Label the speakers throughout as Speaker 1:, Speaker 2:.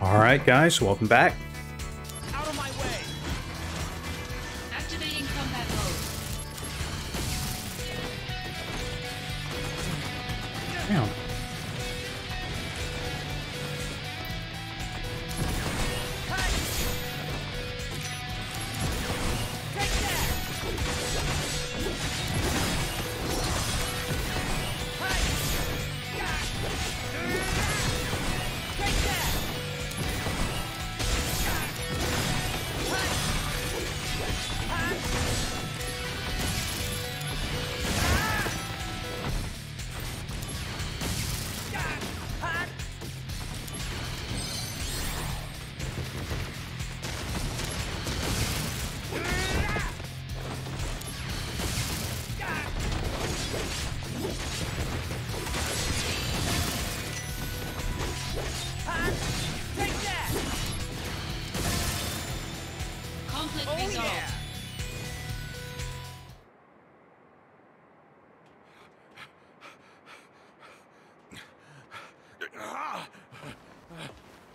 Speaker 1: All right, guys, welcome back.
Speaker 2: Conflict
Speaker 3: Oh
Speaker 2: resolved.
Speaker 3: yeah!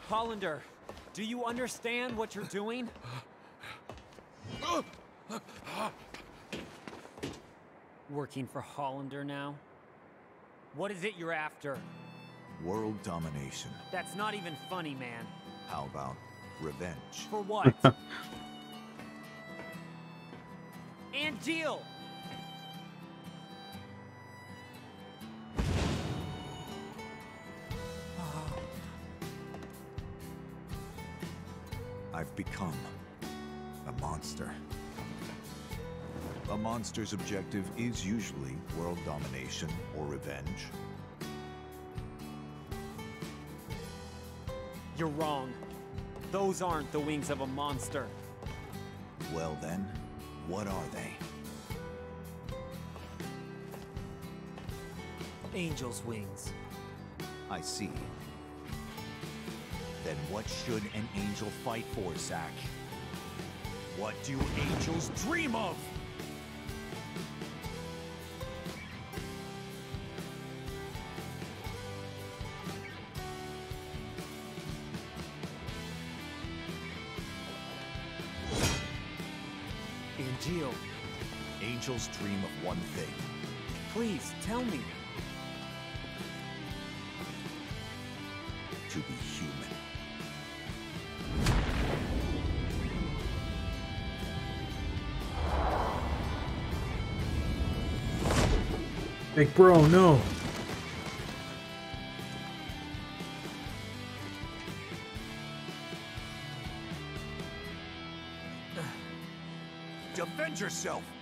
Speaker 3: Hollander, do you understand what you're doing? Working for Hollander now? What is it you're after?
Speaker 4: World domination.
Speaker 3: That's not even funny, man.
Speaker 4: How about revenge?
Speaker 3: For what? and deal! Ah.
Speaker 4: I've become a monster. A monster's objective is usually world domination or revenge.
Speaker 3: You're wrong. Those aren't the wings of a monster.
Speaker 4: Well then, what are they?
Speaker 3: Angel's wings.
Speaker 4: I see. Then what should an angel fight for, Zack? What do angels dream of? Angels dream of one thing.
Speaker 3: please tell me.
Speaker 4: to be human.
Speaker 1: Big bro, no.
Speaker 4: Defend yourself!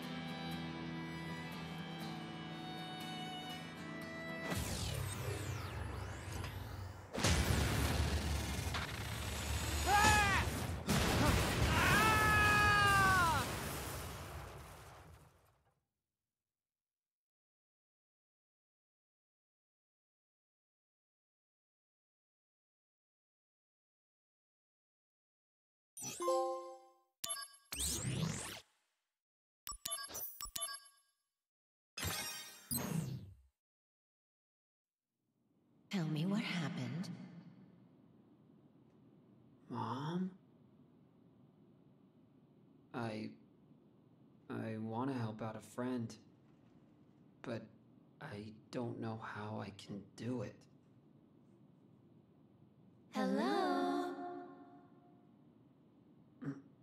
Speaker 5: Tell me what happened.
Speaker 6: Mom? I. I want to help out a friend. But I don't know how I can do it.
Speaker 5: Hello?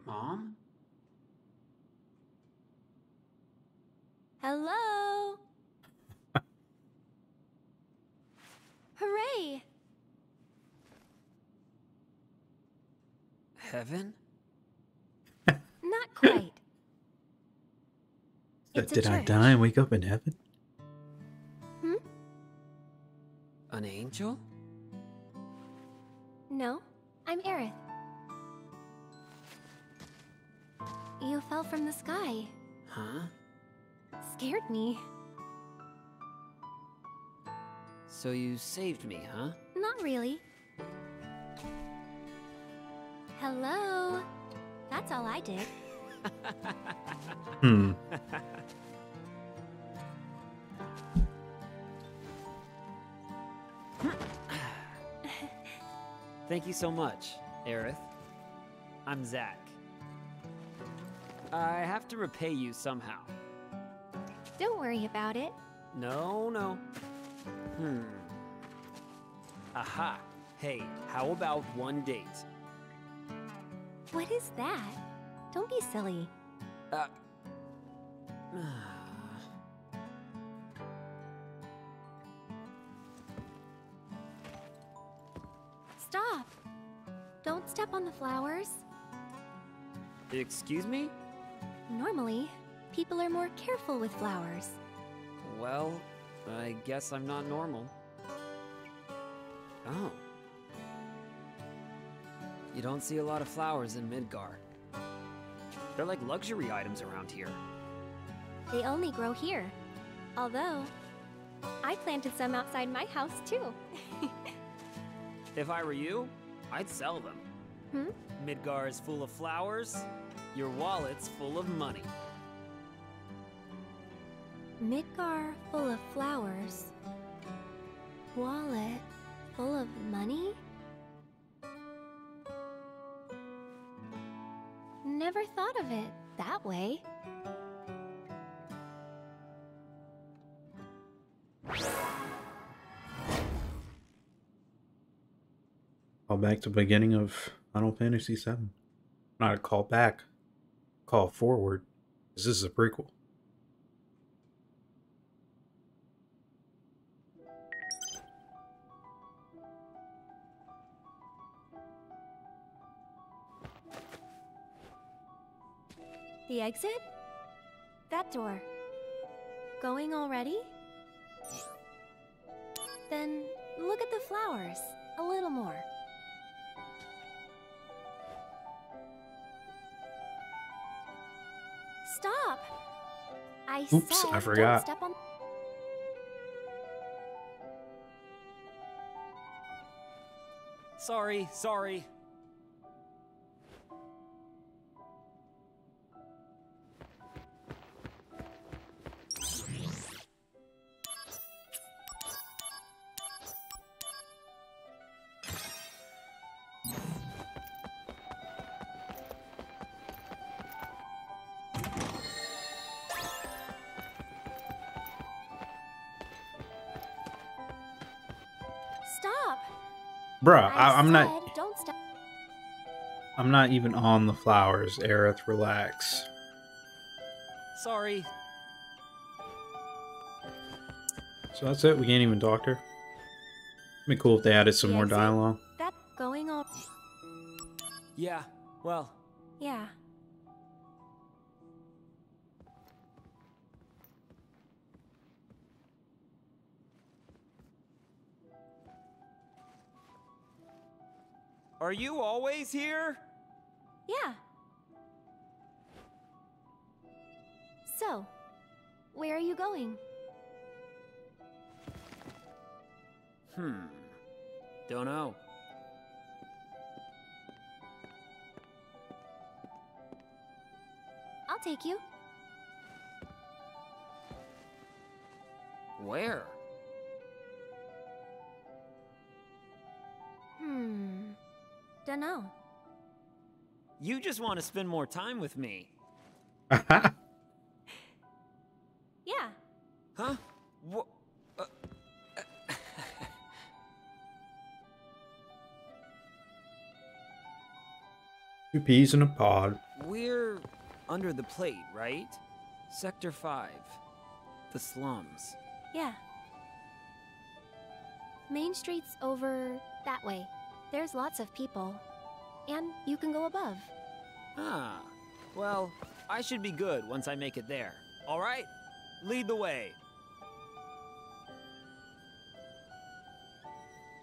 Speaker 6: Mom?
Speaker 7: Hello?
Speaker 6: Heaven?
Speaker 7: Not quite.
Speaker 1: So
Speaker 7: It's a
Speaker 1: did I
Speaker 7: church.
Speaker 1: die and wake up in heaven?
Speaker 7: Hmm?
Speaker 6: An angel?
Speaker 7: No, I'm Aerith. You fell from the sky.
Speaker 6: Huh?
Speaker 7: Scared me.
Speaker 6: So you saved me, huh?
Speaker 7: Did.
Speaker 1: Hmm.
Speaker 3: Thank you so much, Aerith. I'm Zack. I have to repay you somehow.
Speaker 7: Don't worry about it.
Speaker 3: No, no. Hmm. Aha. Hey, how about one date?
Speaker 7: What is that? Don't be silly.
Speaker 3: Uh.
Speaker 7: Stop! Don't step on the flowers.
Speaker 3: Excuse me?
Speaker 7: Normally, people are more careful with flowers.
Speaker 3: Well, I guess I'm not normal. Oh. You don't see a lot of flowers in Midgar. They're like luxury items around here.
Speaker 7: They only grow here. Although, I planted some outside my house too.
Speaker 3: If I were you, I'd sell them.
Speaker 7: Hmm?
Speaker 3: Midgar is full of flowers, your wallet's full of money.
Speaker 7: Midgar full of flowers. Wallet Never thought of it that way.
Speaker 1: Call back to beginning of Final Fantasy VII. Not a call back. Call forward. This is a prequel.
Speaker 7: The exit? That door. Going already? Then look at the flowers. A little more. Stop! I
Speaker 1: Oops,
Speaker 7: said
Speaker 1: I
Speaker 7: don't
Speaker 1: forgot.
Speaker 7: step on
Speaker 3: Sorry, sorry.
Speaker 1: Bruh,
Speaker 7: I
Speaker 1: I, I'm not
Speaker 7: Don't step.
Speaker 1: I'm not even on the flowers, Aerith, relax.
Speaker 3: Sorry.
Speaker 1: So that's it, we can't even talk to her. It'd be cool if they added some
Speaker 7: The
Speaker 1: more dialogue.
Speaker 7: That going all.
Speaker 3: Yeah, well, are you always here?
Speaker 7: Yeah. So, where are you going?
Speaker 3: Hmm. Don't know.
Speaker 7: I'll take you.
Speaker 3: Where?
Speaker 7: Hmm. Dunno.
Speaker 3: You just want to spend more time with me.
Speaker 7: Yeah.
Speaker 3: Huh? Wha- uh,
Speaker 1: Two peas in a pod.
Speaker 3: We're under the plate, right? Sector 5. The slums.
Speaker 7: Yeah. Main Street's over that way. There's lots of people. And you can go above.
Speaker 3: Ah. Well, I should be good once I make it there. All right? Lead the way.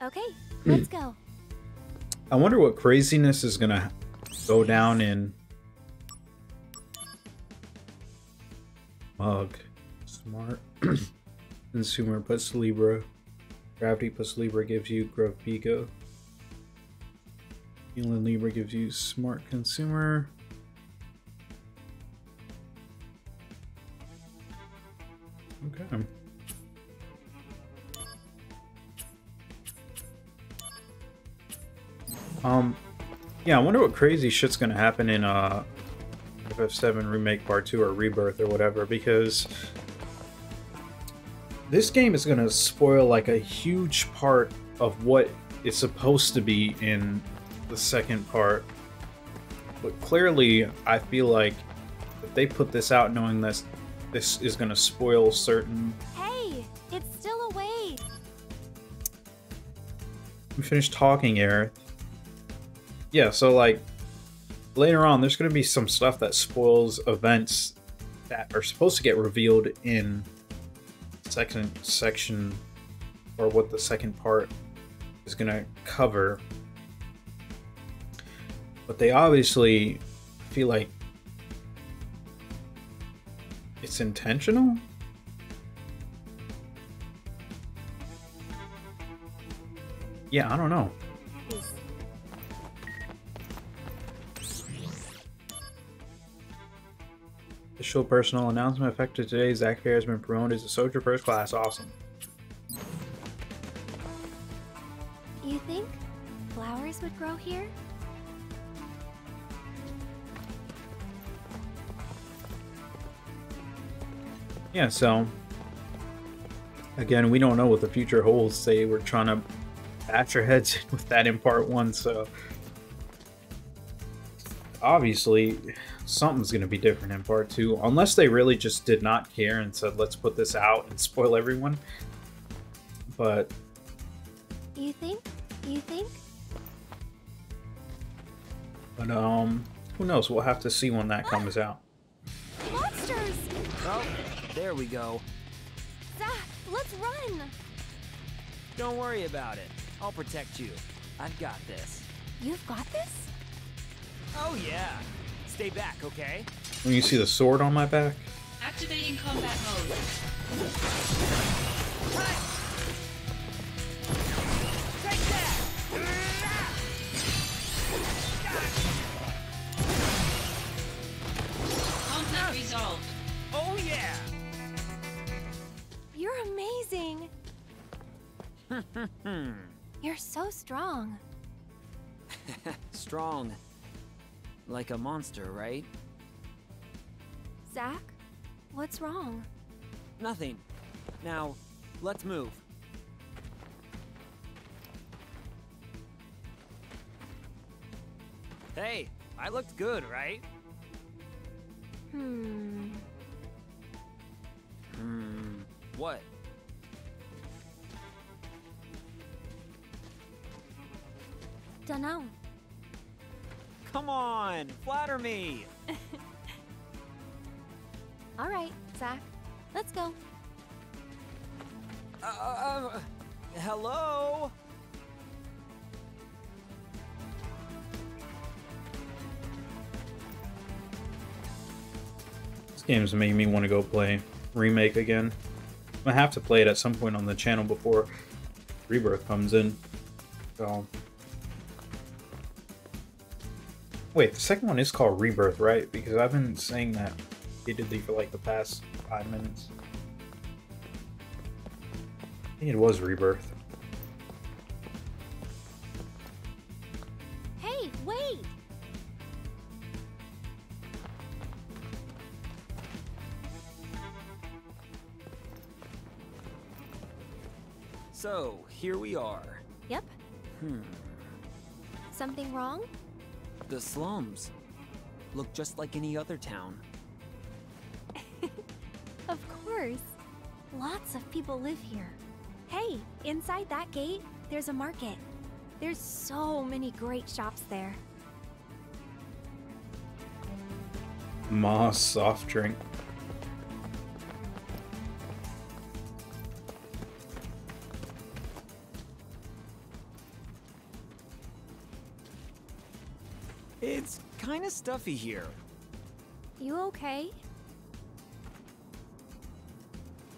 Speaker 7: Okay,
Speaker 1: Hmm.
Speaker 7: let's go.
Speaker 1: I wonder what craziness is gonna go down in Mug. Smart. Consumer plus Libra. Gravity plus Libra gives you Grove Pico. Libra gives you Smart Consumer. Okay. Um, yeah, I wonder what crazy shit's gonna happen in uh FF7 Remake Part 2 or Rebirth or whatever, because this game is gonna spoil like a huge part of what is supposed to be in the second part. But clearly, I feel like if they put this out knowing this this is gonna spoil certain
Speaker 7: Hey, it's still away.
Speaker 1: I'm finished talking, Aerith. Yeah, so like later on, there's going to be some stuff that spoils events that are supposed to get revealed in second section or what the second part is going to cover. But they obviously feel like it's intentional. Yeah, I don't know. Official personal announcement effective today. Zack Fair has been promoted as a soldier first class. Awesome.
Speaker 7: You think flowers would grow here?
Speaker 1: Yeah, so again, we don't know what the future holds. They were trying to bash our heads in with that in part one, so obviously something's going to be different in part two, unless they really just did not care and said, let's put this out and spoil everyone. But
Speaker 7: You think? You think?
Speaker 1: but um, who knows? We'll have to see when that comes out.
Speaker 7: Monsters!
Speaker 3: Oh, there we go.
Speaker 7: Zack, let's run!
Speaker 3: Don't worry about it. I'll protect you. I've got this.
Speaker 7: You've got this?
Speaker 3: Oh yeah. Stay back, okay?
Speaker 1: When you see the sword on my back,
Speaker 2: Activating combat mode.
Speaker 3: Take that!
Speaker 2: Conflict resolved.
Speaker 3: Oh yeah!
Speaker 7: You're amazing! You're so strong.
Speaker 3: Strong. Like a monster, right?
Speaker 7: Zack, what's wrong?
Speaker 3: Nothing. Now, let's move. Hey, I looked good, right?
Speaker 7: Hmm.
Speaker 3: Hmm. What?
Speaker 7: Dunno.
Speaker 3: Come on, flatter me.
Speaker 7: All right, Zack. Let's go.
Speaker 3: Uh, uh, hello?
Speaker 1: this game's making me want to go play remake again. I have to play it at some point on the channel before Rebirth comes in. So Wait, the second one is called Rebirth, right? Because I've been saying that repeatedly for like the past five minutes. I think it was Rebirth.
Speaker 3: So, here we are.
Speaker 7: Yep.
Speaker 3: Hmm.
Speaker 7: Something wrong?
Speaker 3: The slums. Look just like any other town.
Speaker 7: Of course. Lots of people live here. Hey, inside that gate, there's a market. There's so many great shops there.
Speaker 1: Moss soft drink.
Speaker 3: It's kind of stuffy here.
Speaker 7: You okay?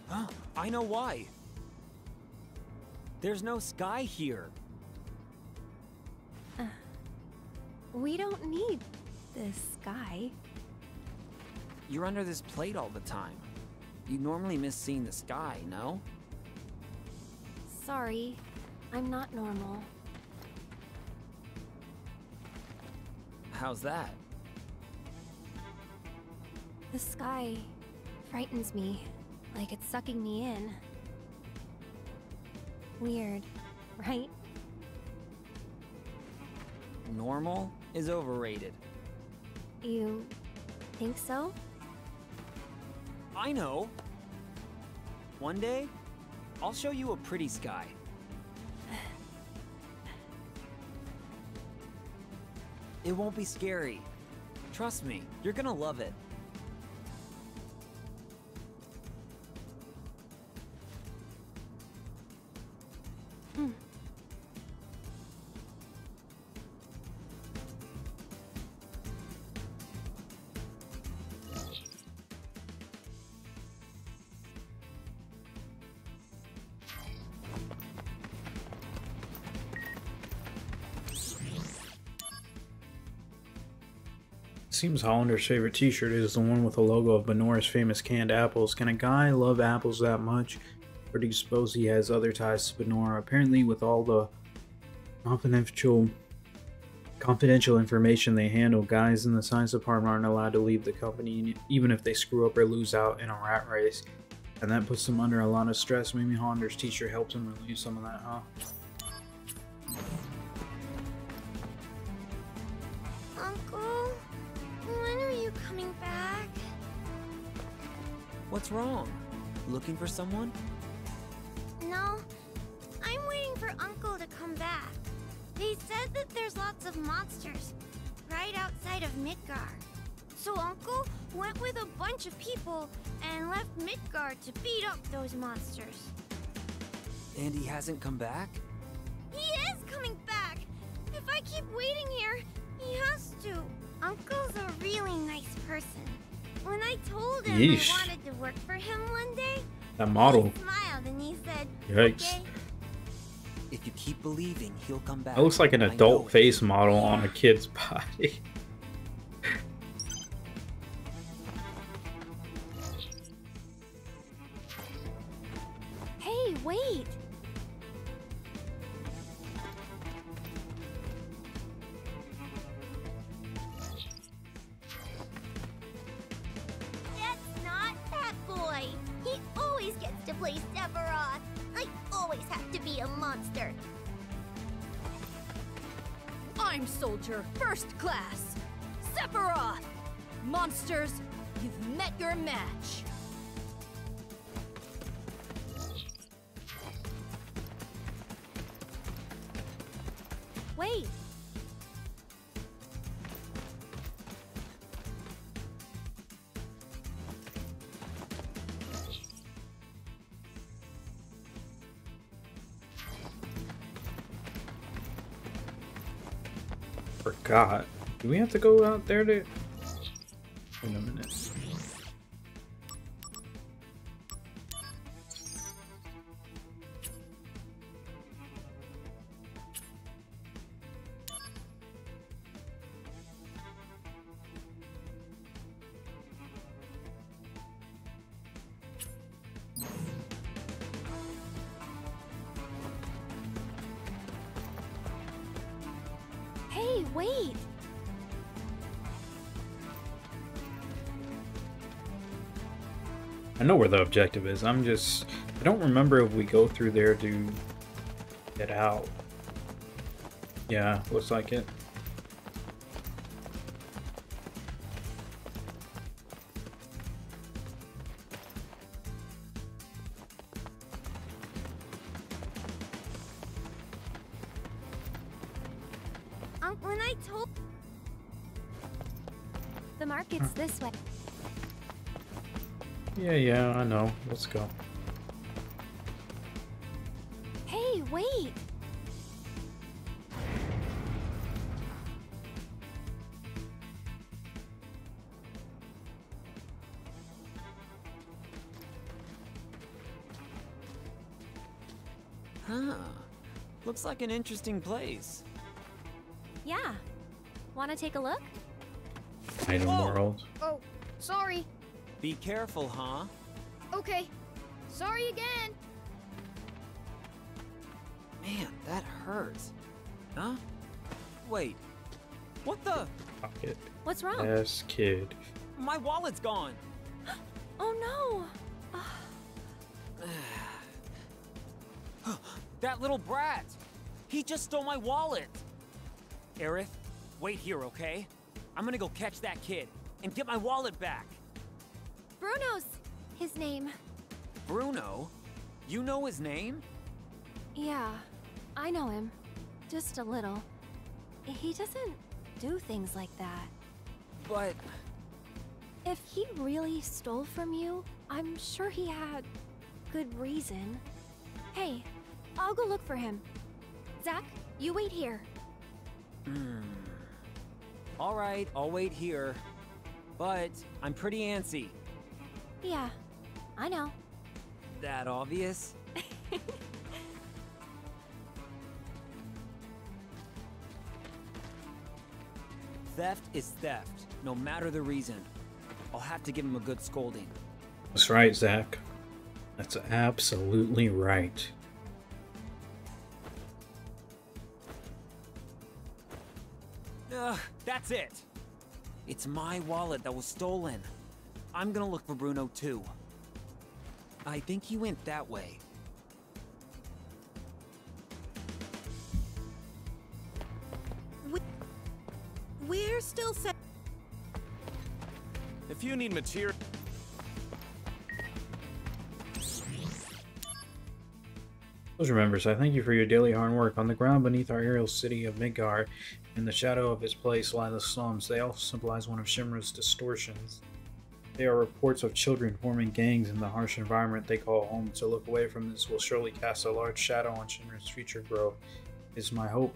Speaker 3: Huh, I know why. There's no sky here.
Speaker 7: Uh, we don't need this sky.
Speaker 3: You're under this plate all the time. You normally miss seeing the sky, no?
Speaker 7: Sorry, I'm not normal.
Speaker 3: How's that?
Speaker 8: The sky frightens me, like it's sucking me in. Weird, right?
Speaker 3: Normal is overrated.
Speaker 8: You think so?
Speaker 3: I know. One day, I'll show you a pretty sky. It won't be scary. Trust me, you're gonna love it.
Speaker 1: Seems Hollander's favorite t-shirt is the one with the logo of Banora's famous canned apples. Can a guy love apples that much? Or do you suppose he has other ties to Benora? Apparently with all the confidential confidential information they handle, guys in the science department aren't allowed to leave the company even if they screw up or lose out in a rat race. And that puts them under a lot of stress. Maybe Hollander's teacher helps him relieve some of that, huh?
Speaker 3: What's wrong? Looking for someone?
Speaker 8: No, I'm waiting for Uncle to come back. They said that there's lots of monsters right outside of Midgar. So Uncle went with a bunch of people and left Midgar to beat up those monsters.
Speaker 3: And he hasn't come back?
Speaker 8: He is coming back! If I keep waiting here, he has to. Uncle's a really nice person. When I told him
Speaker 1: Yeesh.
Speaker 8: I wanted to work for him one day,
Speaker 1: That model.
Speaker 8: he smiled and he said,
Speaker 1: Yikes.
Speaker 8: "Okay."
Speaker 3: If you keep believing, he'll come back.
Speaker 1: That looks like an adult face model on a kid's body.
Speaker 8: play Sephiroth! I always have to be a monster!
Speaker 9: I'm Soldier, first class. Sephiroth! Monsters, you've met your match.
Speaker 8: Wait!
Speaker 1: Forgot. Do we have to go out there to... wait! I know where the objective is. I'm just... I don't remember if we go through there to get out. Yeah, looks like it.
Speaker 8: I
Speaker 1: know. Let's go.
Speaker 8: Hey, wait!
Speaker 3: Huh. Looks like an interesting place.
Speaker 8: Yeah. Wanna take a look?
Speaker 1: Item
Speaker 3: Whoa.
Speaker 1: world.
Speaker 9: Oh, sorry.
Speaker 3: Be careful, huh?
Speaker 9: Okay. Sorry again.
Speaker 3: Man, that hurts. Huh? Wait. What the?
Speaker 1: Pocket.
Speaker 7: What's wrong?
Speaker 1: Ass kid.
Speaker 3: My wallet's gone.
Speaker 7: Oh no!
Speaker 3: That little brat! He just stole my wallet! Aerith, wait here, okay? I'm gonna go catch that kid and get my wallet back.
Speaker 7: Bruno's his name.
Speaker 3: Bruno? You know his name?
Speaker 7: Yeah, I know him. Just a little. He doesn't do things like that.
Speaker 3: But
Speaker 7: If he really stole from you, I'm sure he had good reason. Hey, I'll go look for him. Zack, you wait here. Hmm.
Speaker 3: alright, I'll wait here. But I'm pretty antsy.
Speaker 7: Yeah, I know.
Speaker 3: That obvious? theft is theft, no matter the reason. I'll have to give him a good scolding.
Speaker 1: That's right, Zack. That's absolutely right.
Speaker 3: Ugh, that's it. It's my wallet that was stolen. I'm gonna look for Bruno too. I think he went that way.
Speaker 10: We're still set.
Speaker 11: If you need materia.
Speaker 1: Those members, I thank you for your daily hard work. On the ground beneath our aerial city of Midgar, in the shadow of its place lie the slums. They all symbolize one of Shinra's distortions. They are reports of children forming gangs in the harsh environment they call home. To look away from this will surely cast a large shadow on Shinra's future growth. Is my hope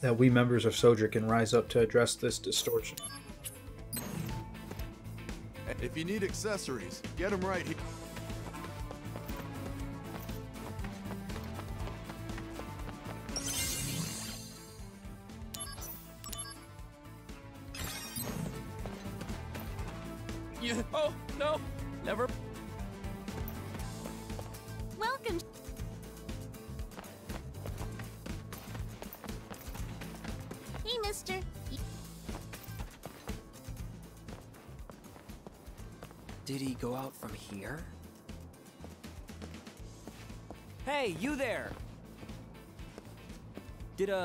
Speaker 1: that we members of Sodra can rise up to address this distortion.
Speaker 12: If you need accessories, get them right here.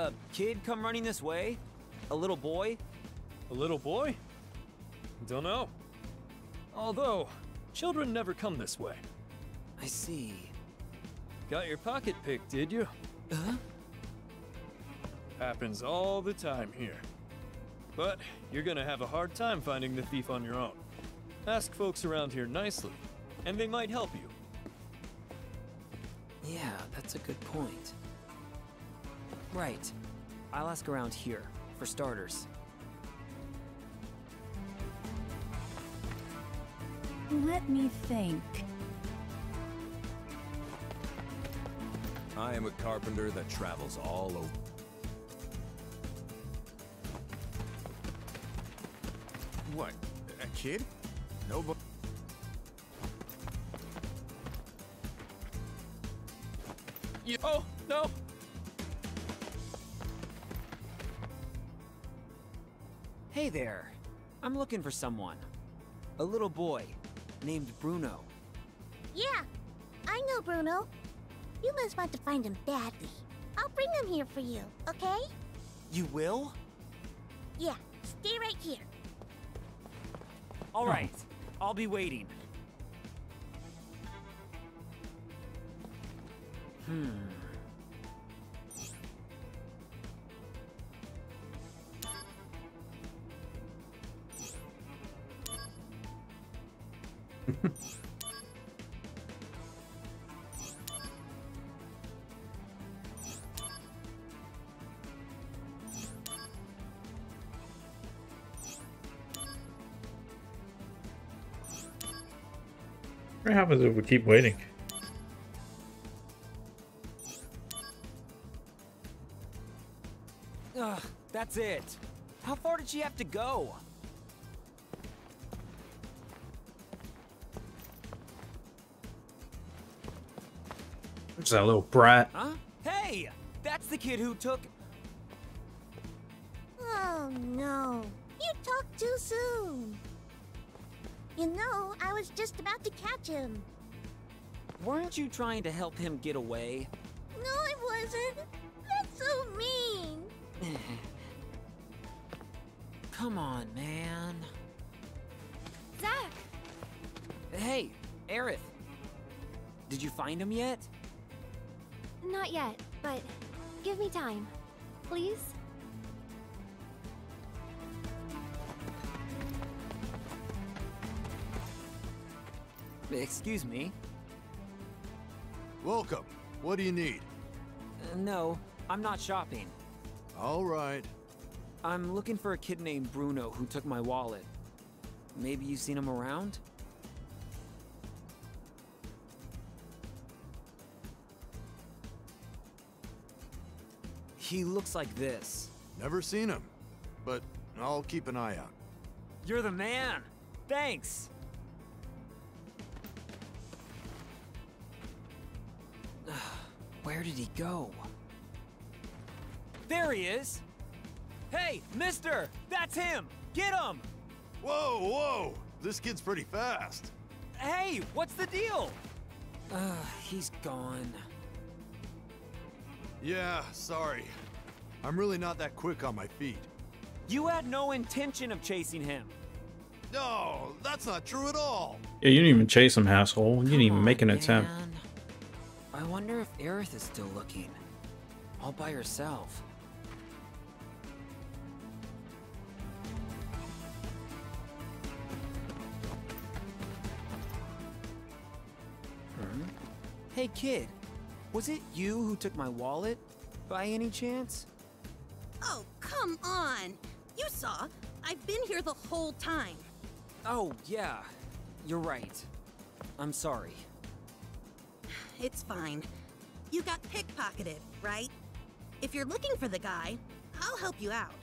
Speaker 3: A kid come running this way? A little boy?
Speaker 13: A little boy? Don't know. Although, children never come this way.
Speaker 3: I see.
Speaker 13: Got your pocket picked, did you?
Speaker 3: Huh?
Speaker 13: Happens all the time here. But you're gonna have a hard time finding the thief on your own. Ask folks around here nicely, and they might help you.
Speaker 3: Yeah, that's a good point. Right. I'll ask around here, for starters.
Speaker 9: Let me think.
Speaker 4: I am a carpenter that travels all over.
Speaker 12: What? A kid? Nobody.
Speaker 13: You, oh, no!
Speaker 3: There. I'm looking for someone. A little boy named Bruno.
Speaker 8: Yeah, I know Bruno. You must want to find him badly. I'll bring him here for you, okay?
Speaker 3: You will?
Speaker 8: Yeah, stay right here.
Speaker 3: All right. I'll be waiting. Hmm.
Speaker 1: Happens if we keep waiting?
Speaker 3: Ugh, that's it. How far did she have to go?
Speaker 1: Who's that little brat?
Speaker 3: Huh? Hey! That's the kid who took.
Speaker 8: Oh, Aw,
Speaker 10: too soon.
Speaker 7: You know, I was just about to catch him.
Speaker 3: Weren't you trying to help him get away?
Speaker 7: No, I wasn't. That's so mean.
Speaker 3: Come on, man.
Speaker 14: Zack!
Speaker 3: Hey, Aerith. Did you find him yet?
Speaker 14: Not yet, but give me time. Please?
Speaker 3: Excuse me.
Speaker 12: Welcome. What do you need?
Speaker 3: Uh, no, I'm not shopping.
Speaker 12: All right.
Speaker 3: I'm looking for a kid named Bruno who took my wallet. Maybe you've seen him around? He looks like this.
Speaker 12: Never seen him, but I'll keep an eye out.
Speaker 3: You're the man! Thanks! Where did he go? There he is! Hey, mister! That's him! Get him!
Speaker 12: Whoa, whoa! This kid's pretty fast.
Speaker 3: Hey, what's the deal? Uh, he's gone.
Speaker 12: Yeah, sorry. I'm really not that quick on my feet.
Speaker 3: You had no intention of chasing him.
Speaker 12: No, that's not true at all.
Speaker 1: Yeah, you didn't even chase him, asshole. You didn't even make an attempt.
Speaker 3: Man. I wonder if Aerith is still looking. All by herself. Hmm? Hey kid, was it you who took my wallet? By any chance?
Speaker 10: Oh, come on. You saw. I've been here the whole time.
Speaker 3: Oh, yeah. You're right. I'm sorry.
Speaker 10: It's fine. You got pickpocketed, right? If you're looking for the guy, I'll help you out.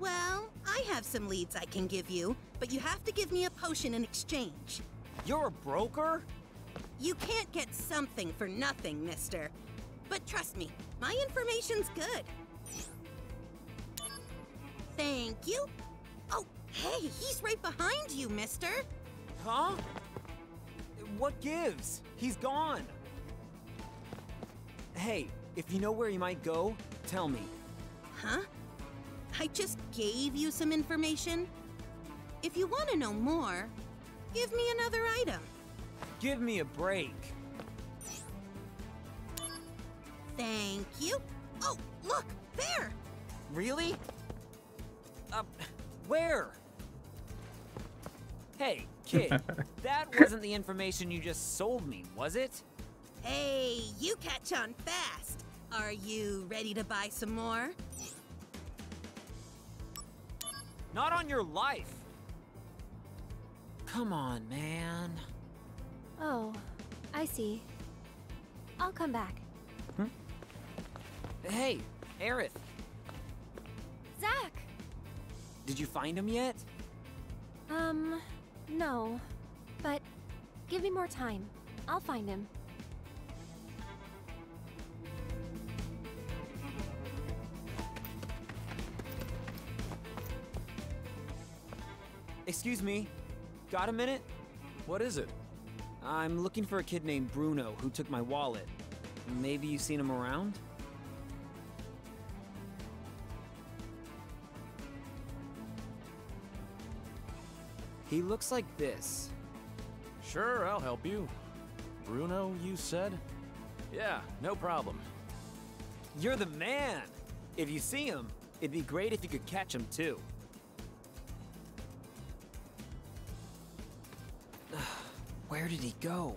Speaker 10: Well, I have some leads I can give you, but you have to give me a potion in exchange.
Speaker 3: You're a broker?
Speaker 10: You can't get something for nothing, mister. But trust me, my information's good. Thank you. Oh, hey, he's right behind you, mister.
Speaker 3: Huh? What gives? He's gone. Hey, if you know where he might go, tell me.
Speaker 10: Huh? I just gave you some information. If you want to know more, give me another item.
Speaker 3: Give me a break.
Speaker 10: Thank you. Oh, look, there.
Speaker 3: Really? Uh, where? Hey, kid, that wasn't the information you just sold me, was it?
Speaker 10: Hey, you catch on fast. Are you ready to buy some more?
Speaker 3: Not on your life. Come on, man.
Speaker 14: Oh, I see. I'll come back.
Speaker 3: Hey, Aerith,
Speaker 14: Zack!
Speaker 3: did you find him yet?
Speaker 14: Um, no. But give me more time. I'll find him.
Speaker 3: Excuse me. Got a minute?
Speaker 13: What is it?
Speaker 3: I'm looking for a kid named Bruno who took my wallet. Maybe you've seen him around? He looks like this.
Speaker 11: Sure, I'll help you. Bruno, you said? Yeah, no problem.
Speaker 3: You're the man! If you see him, it'd be great if you could catch him too. Where did he go?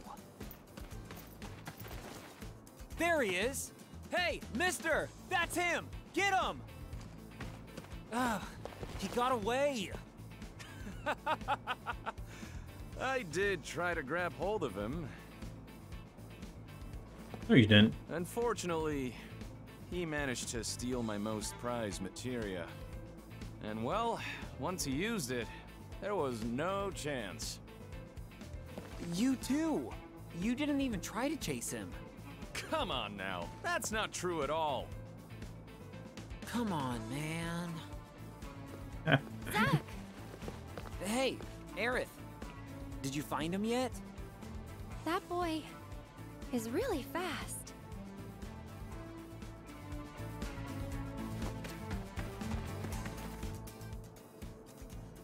Speaker 3: There he is! Hey, mister! That's him! Get him! Ah, he got away!
Speaker 11: I did try to grab hold of him.
Speaker 1: No, you didn't.
Speaker 11: Unfortunately, he managed to steal my most prized materia. And well, once he used it, there was no chance.
Speaker 3: You too! You didn't even try to chase him.
Speaker 11: Come on now, that's not true at all.
Speaker 3: Come on, man.
Speaker 14: Zack!
Speaker 3: Hey, Aerith, did you find him yet?
Speaker 14: That boy is really fast.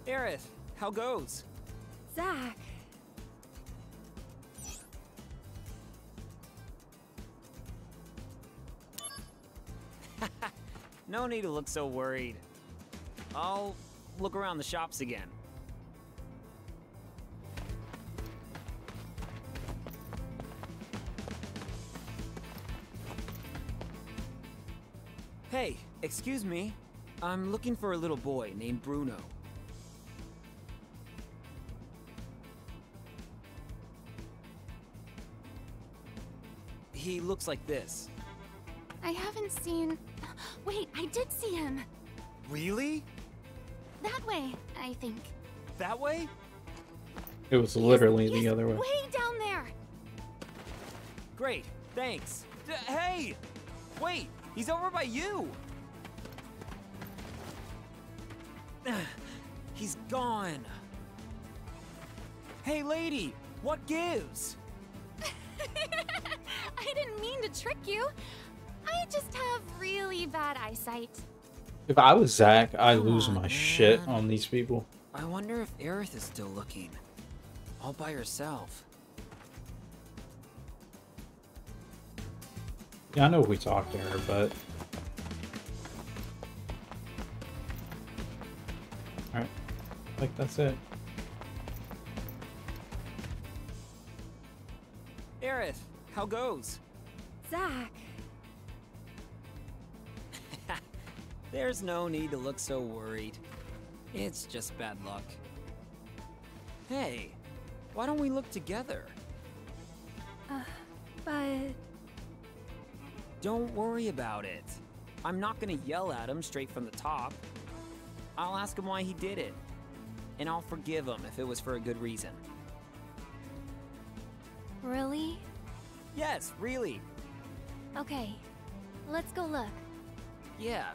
Speaker 3: Aerith, how goes?
Speaker 14: Zack.
Speaker 3: No need to look so worried. I'll look around the shops again. Hey, excuse me. I'm looking for a little boy named Bruno. He looks like this.
Speaker 14: I haven't seen. Wait, I did see him.
Speaker 3: Really?
Speaker 14: That way, I think.
Speaker 3: That way?
Speaker 1: It was literally the other way.
Speaker 14: Way down there.
Speaker 3: Great, thanks. D- hey! Wait, he's over by you! he's gone. Hey, lady, what gives?
Speaker 14: I didn't mean to trick you. I just have really bad eyesight.
Speaker 1: If I was Zack, I'd lose my shit on these people.
Speaker 3: I wonder if Aerith is still looking. All by herself.
Speaker 1: Yeah, I know we talked to her, but. Alright. Like, that's it.
Speaker 3: Aerith, how goes?
Speaker 14: Zack.
Speaker 3: There's no need to look so worried. It's just bad luck. Hey, why don't we look together?
Speaker 14: Uh, but.
Speaker 3: Don't worry about it. I'm not gonna yell at him straight from the top. I'll ask him why he did it. And I'll forgive him if it was for a good reason.
Speaker 14: Really?
Speaker 3: Yes, really.
Speaker 14: Okay, let's go look.
Speaker 3: Yeah,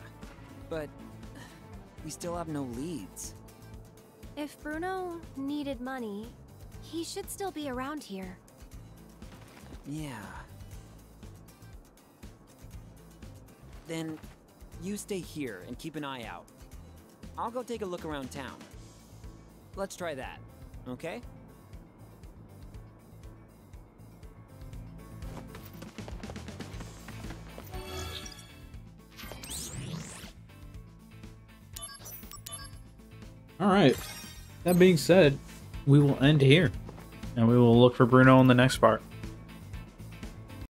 Speaker 3: but we still have no leads.
Speaker 14: If Bruno needed money, he should still be around here.
Speaker 3: Yeah. Then you stay here and keep an eye out. I'll go take a look around town. Let's try that, okay?
Speaker 1: Alright. That being said, we will end here. And we will look for Bruno in the next part.